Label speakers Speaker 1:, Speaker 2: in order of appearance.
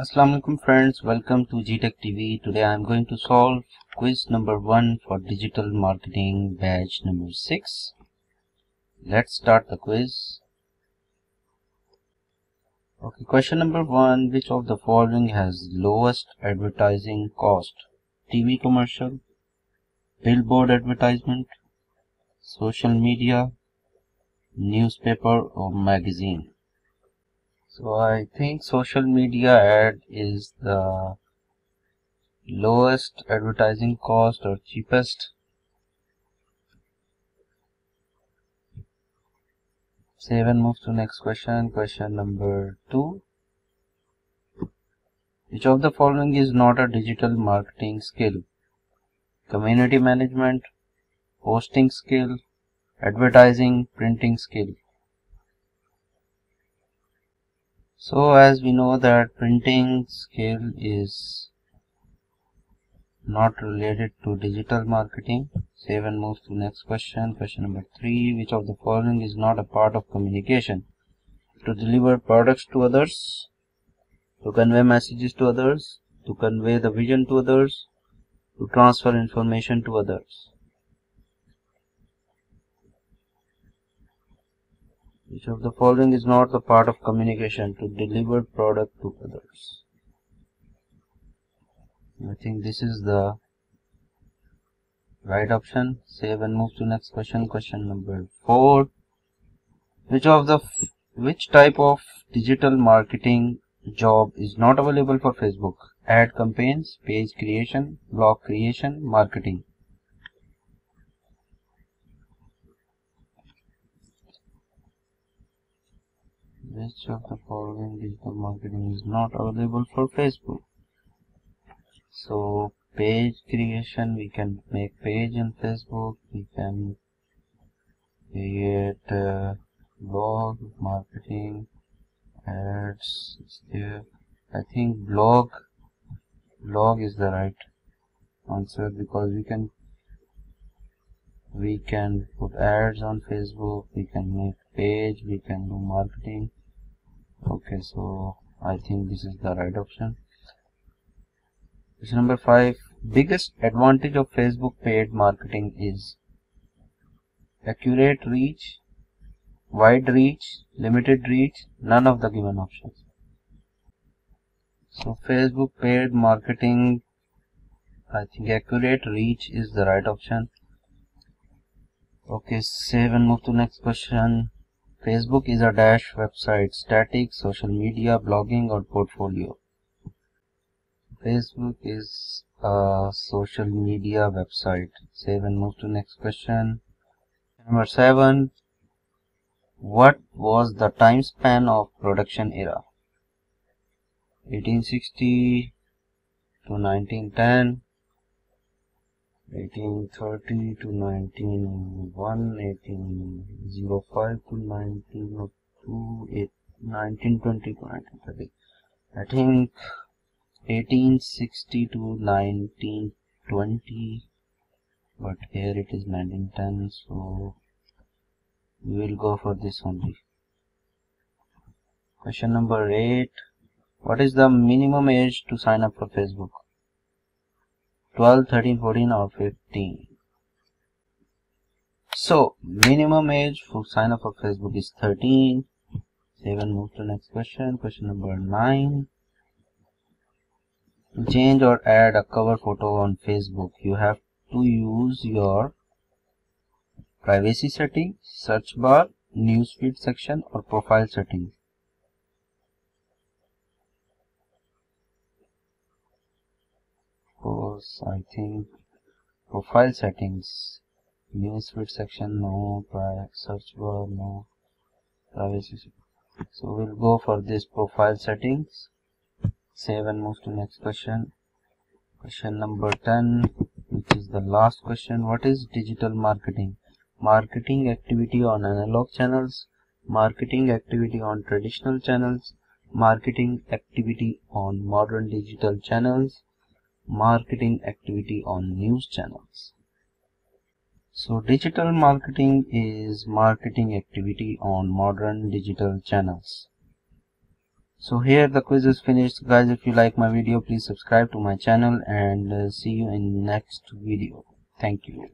Speaker 1: Assalamu alaikum friends. Welcome to GTech TV today I am going to solve quiz number 1 for digital marketing batch number 6 let's start the quiz. Okay question number 1 which of the following has lowest advertising cost? TV commercial billboard advertisement social media newspaper or magazine so I think social media ad is the lowest advertising cost or cheapest. Save and move to next question. Question number two. Which of the following is not a digital marketing skill? Community management, posting skill, advertising, printing skill. So as we know that printing scale is not related to digital marketing. Save and move to next question. Question number three. Which of the following is not a part of communication? To deliver products to others, to convey messages to others, to convey the vision to others, to transfer information to others. Which of the following is not the part of communication to deliver product to others? I think this is the right option. Save and move to next question. Question number four. Which of the which type of digital marketing job is not available for Facebook? Ad campaigns, page creation, blog creation, marketing. Which of the following digital marketing is not available for Facebook. So page creation we can make page in Facebook we can create uh, blog marketing ads there I think blog blog is the right answer because we can we can put ads on Facebook we can make page we can do marketing okay so I think this is the right option. Question number five. Biggest advantage of Facebook paid marketing is accurate reach wide reach limited reach none of the given options. So Facebook paid marketing I think accurate reach is the right option. Okay save and move to next question Facebook is a dash website, static, social media, blogging or portfolio. Facebook is a social media website. Save and move to next question. Number 7. What was the time span of production era? 1860 to 1910 1830 to 1901, 1805 to 1902, 1920 to 1930. I think 1860 to 1920, but here it is 1910, so we will go for this only. Question number 8. What is the minimum age to sign up for Facebook? 12 13 14 or 15 so minimum age for sign up for facebook is 13 save and move to next question. Question number 9 to change or add a cover photo on facebook. You have to use your privacy setting search bar newsfeed section or profile settings I think profile settings. Newsfeed section no search bar no privacy. So we'll go for this profile settings. Save and move to next question. Question number 10 which is the last question. What is digital marketing? Marketing activity on analog channels marketing activity on traditional channels marketing activity on modern digital channels marketing activity on news channels. So digital marketing is marketing activity on modern digital channels. so here the quiz is finished guys if you like my video please subscribe to my channel and uh, see you in next video thank you